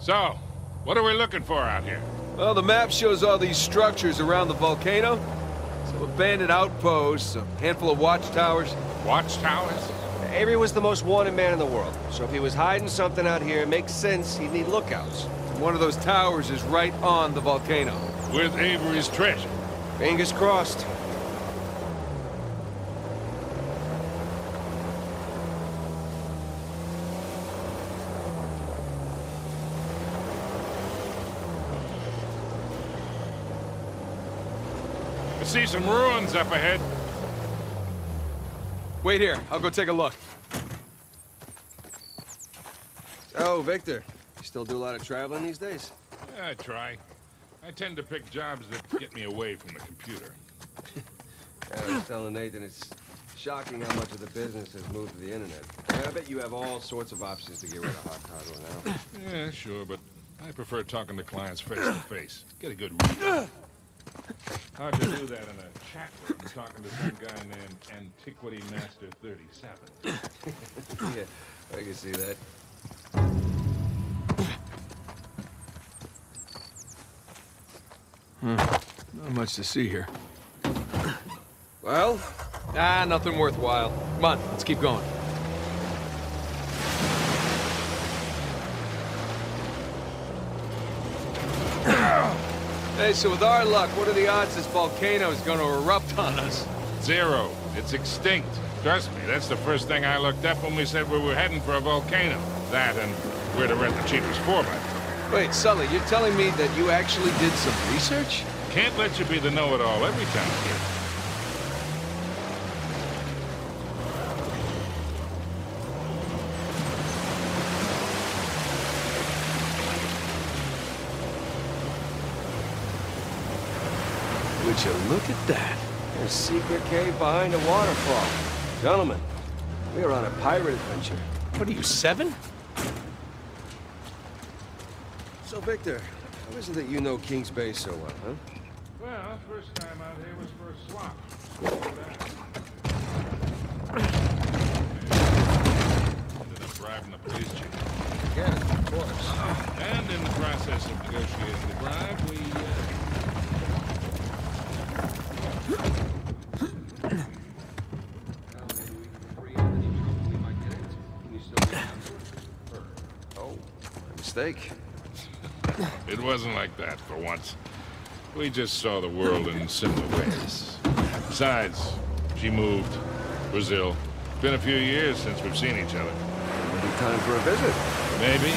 So, what are we looking for out here? Well, the map shows all these structures around the volcano. Some abandoned outposts, a handful of watchtowers. Watchtowers? Avery was the most wanted man in the world, so if he was hiding something out here, it makes sense he'd need lookouts. One of those towers is right on the volcano. With Avery's treasure. Fingers crossed. See some ruins up ahead. Wait here, I'll go take a look. Oh, Victor, you still do a lot of traveling these days? Yeah, I try. I tend to pick jobs that get me away from the computer. I was telling Nathan it's shocking how much of the business has moved to the internet. And I bet you have all sorts of options to get rid of hot cargo now. Yeah, sure, but I prefer talking to clients face to face. Get a good read. Hard to do that in a chat room talking to some guy named Antiquity Master 37. yeah, I can see that. Not much to see here. Well, Ah, nothing worthwhile. Come on, let's keep going. Hey, so with our luck, what are the odds this volcano is gonna erupt on us? Zero. It's extinct. Trust me, that's the first thing I looked up when we said we were heading for a volcano. That and where to rent the cheapest 4x4. Wait, Sully, you're telling me that you actually did some research? Can't let you be the know-it-all every time, kid. Would you look at that? a secret cave behind a waterfall. Gentlemen, we are on a pirate adventure. What are you, seven? So, Victor, how is it that you know King's Bay so well, huh? Well, first time out here was for a swap. Ended up bribing the police chief. Yeah, of course. And in the process of negotiating the bribe, we, uh, mistake. it wasn't like that for once. We just saw the world in similar ways. Besides, she moved. Brazil. It's Been a few years since we've seen each other. Maybe time for a visit. Maybe.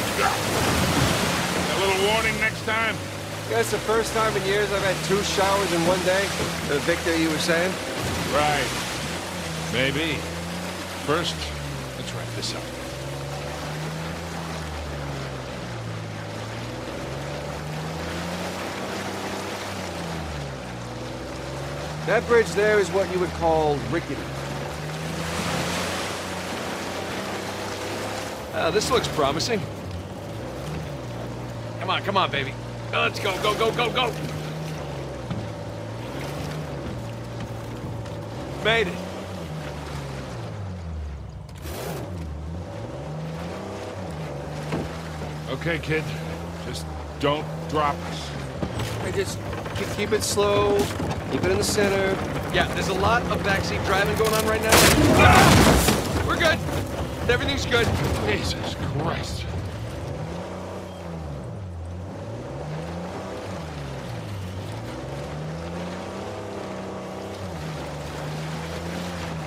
A little warning next time. Guess the first time in years I've had two showers in one day. Uh, Victor, you were saying? Right. Maybe. First, let's wrap this up. That bridge there is what you would call rickety. Uh, this looks promising. Come on, come on, baby. Let's go, go, go, go, go! Made it. Okay, kid. Just don't drop us. Hey, just keep, keep it slow. Keep it in the center. Yeah, there's a lot of backseat driving going on right now. Ah! We're good. Everything's good. Jesus Christ.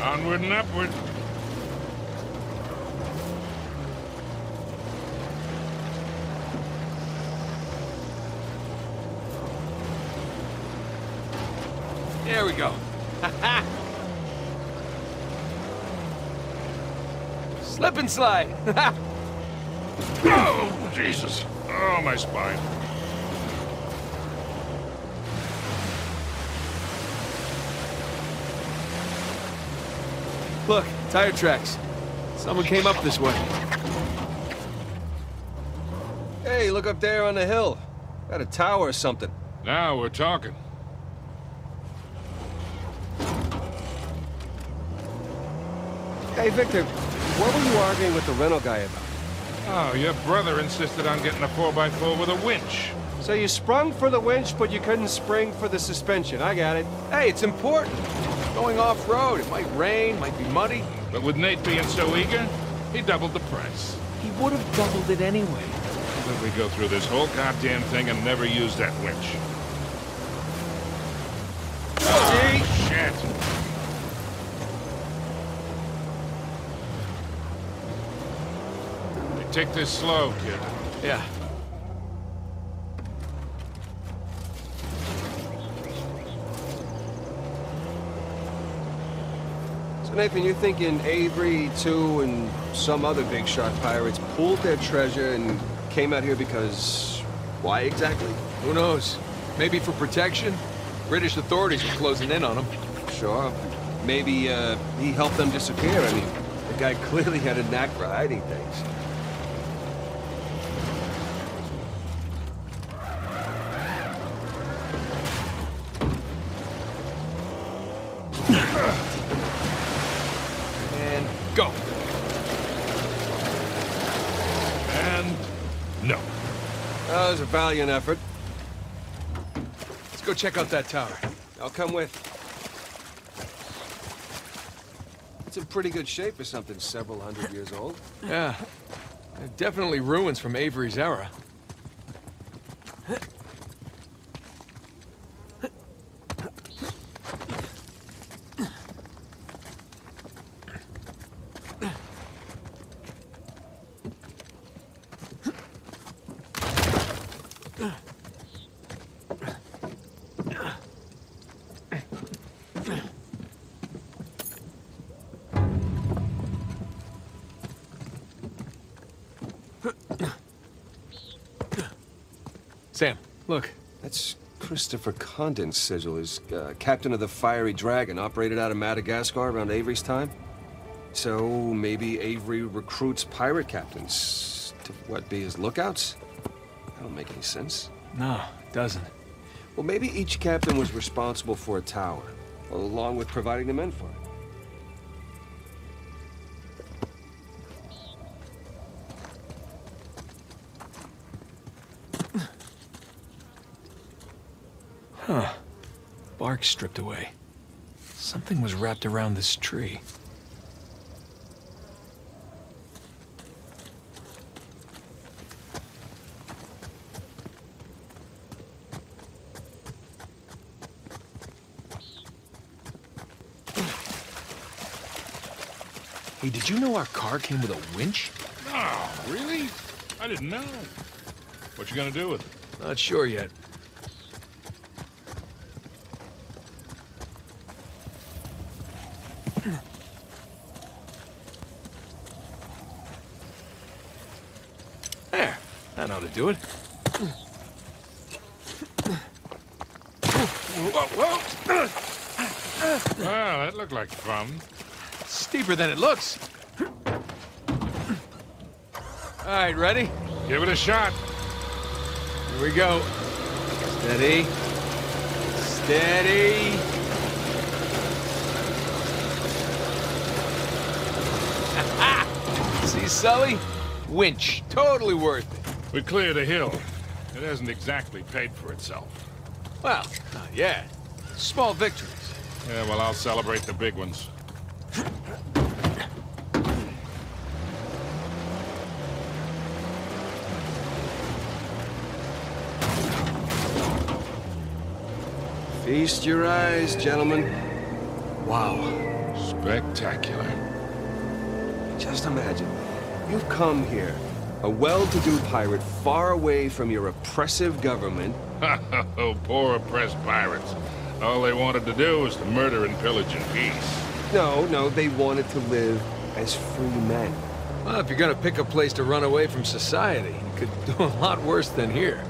Onward and upward. There we go. Slip and slide. Oh, Jesus. Oh, my spine. Look, tire tracks. Someone came up this way. Hey, look up there on the hill. Got a tower or something. Now we're talking. Hey, Victor, what were you arguing with the rental guy about? Oh, your brother insisted on getting a 4x4 with a winch. So you sprung for the winch, but you couldn't spring for the suspension. I got it. Hey, it's important. Going off-road, it might rain, might be muddy. But with Nate being so eager, he doubled the price. He would have doubled it anyway. But we go through this whole goddamn thing and never use that winch. Oh, shit! Hey, Take this slow, kid. Yeah. So Nathan, you're thinking Avery, Tew, and some other big shot pirates pulled their treasure and came out here because... Why exactly? Who knows? Maybe for protection? British authorities were closing in on him. Sure. Maybe, uh, he helped them disappear. I mean, the guy clearly had a knack for hiding things. Was a valiant effort. Let's go check out that tower. I'll come with. It's in pretty good shape for something several hundred years old. Yeah. Definitely ruins from Avery's era. Sam, look. That's Christopher Condent's sigil. He's uh, captain of the Fiery Dragon, operated out of Madagascar around Avery's time. So maybe Avery recruits pirate captains to, what, be his lookouts? That don't make any sense. No, it doesn't. Well, maybe each captain was responsible for a tower, along with providing the men for it. Bark stripped away. Something was wrapped around this tree. Hey, did you know our car came with a winch? Oh, really? I didn't know. What you gonna do with it? Not sure yet. There. That ought to do it. Well, that looked like fun. Steeper than it looks. All right, ready? Give it a shot. Here we go. Steady. Steady. See, Sully? Winch. Totally worth it. We cleared a hill. It hasn't exactly paid for itself. Well, not yet. Small victories. Yeah, well, I'll celebrate the big ones. Feast your eyes, gentlemen. Wow. Spectacular. Just imagine, you've come here, a well-to-do pirate far away from your oppressive government, oh, poor oppressed pirates. All they wanted to do was to murder and pillage in peace. No, no, they wanted to live as free men. Well, if you're gonna pick a place to run away from society, you could do a lot worse than here.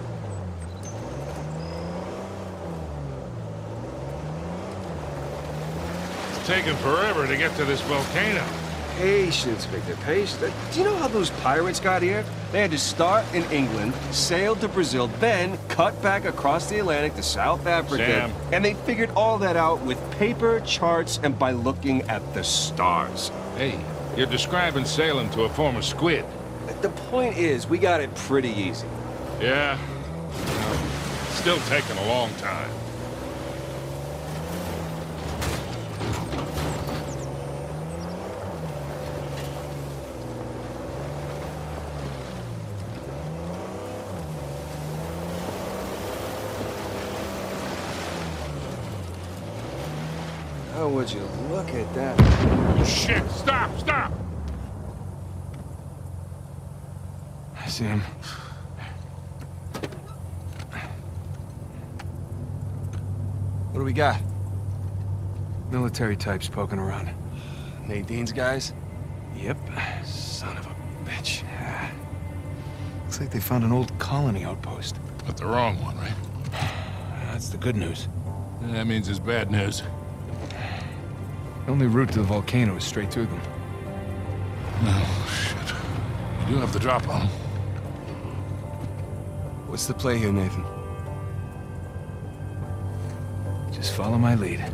It's taken forever to get to this volcano. Patience, Victor, patience. Do you know how those pirates got here? They had to start in England, sail to Brazil, then cut back across the Atlantic to South Africa. Sam. And they figured all that out with paper, charts, and by looking at the stars. Hey, you're describing sailing to a former squid. The point is, we got it pretty easy. Yeah. Still taking a long time. Oh, would you look at that? Oh, shit! Stop! Stop! I see him. What do we got? Military types poking around. Nadine's guys? Yep. Son of a bitch. Yeah. Looks like they found an old colony outpost. But the wrong one, right? That's the good news. That means it's bad news. The only route to the volcano is straight through them. Oh, shit. You do have the drop on. What's the play here, Nathan? Just follow my lead.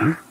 Here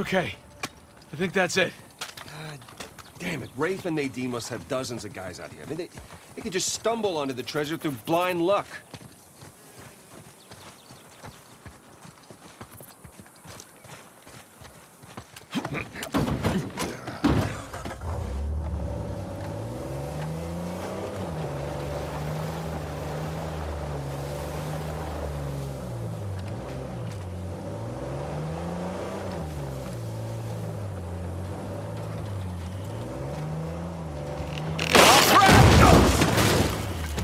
Okay. I think that's it. Damn it, Rafe and Nadine must have dozens of guys out here. I mean, they, they could just stumble onto the treasure through blind luck.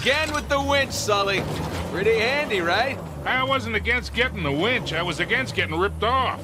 Again with the winch, Sully. Pretty handy, right? I wasn't against getting the winch, I was against getting ripped off.